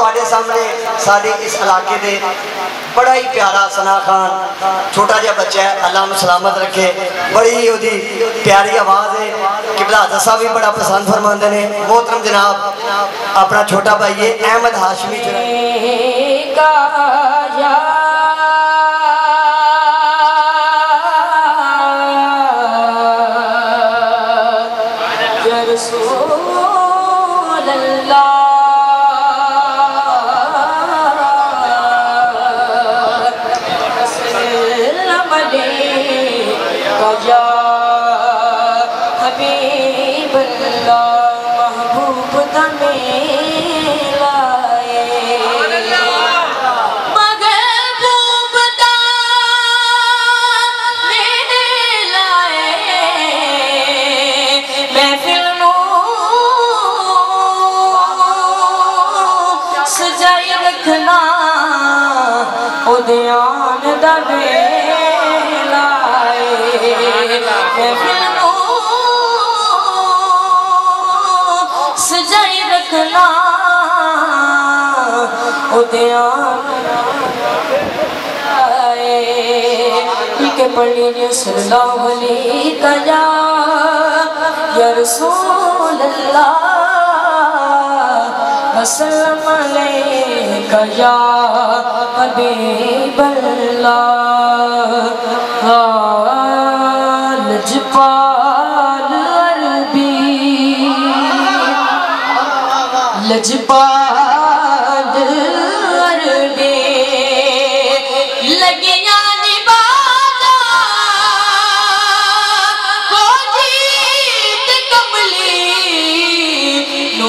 ਤੁਹਾਡੇ ਸਾਹਮਣੇ ਸਾਡੇ ਇਸ ਇਲਾਕੇ ਦੇ ਬੜਾ ਹੀ ਪਿਆਰਾ ਸਨਾ ਖਾਨ ਛੋਟਾ ਜਿਹਾ ਬੱਚਾ ਹੈ ਅੱਲਾਹ ਨੂੰ ਸਲਾਮਤ ਰੱਖੇ ਬੜੀ ਉਹਦੀ ਪਿਆਰੀ ਆਵਾਜ਼ ਹੈ ਕਿਬਲਾ ਦਸਾ ਵੀ ਬੜਾ ਪਸੰਦ ਫਰਮਾਉਂਦੇ ਨੇ मोहतरम जनाब अपना छोटा भाई है अहमद हाशमी हबीब ਉਹਦੇ ਆਉਣ ਦਾ ਵੇਲਾ ਏ ਮਹਿਫਿਲ ਨੂੰ ਸਜਾਈ ਰੱਖਣਾ ਉਹਦੇ ਆਉਣ के पढ़ने सल्लल्लाहु अलैहि तया या रसूल अल्लाह वसल्लम अलैका या हबीब अल्लाह लजपाल अरबी लजपाल अरबी लगियां निभाना को जीत कमली नु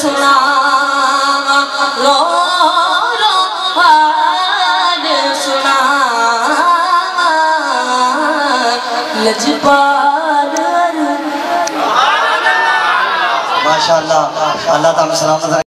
सुना माशा अल्लाह अल्लाह तुम सलामत